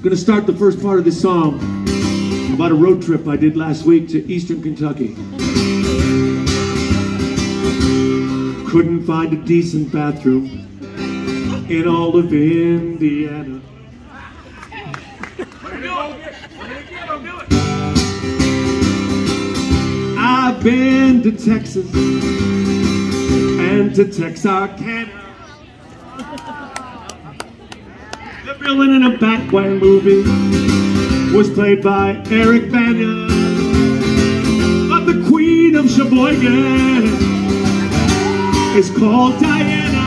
I'm gonna start the first part of this song about a road trip I did last week to eastern Kentucky. Couldn't find a decent bathroom in all of Indiana. I've been to Texas and to Texarkana. The villain in a Batman movie was played by Eric Bana. But the queen of Sheboygan is called Diana.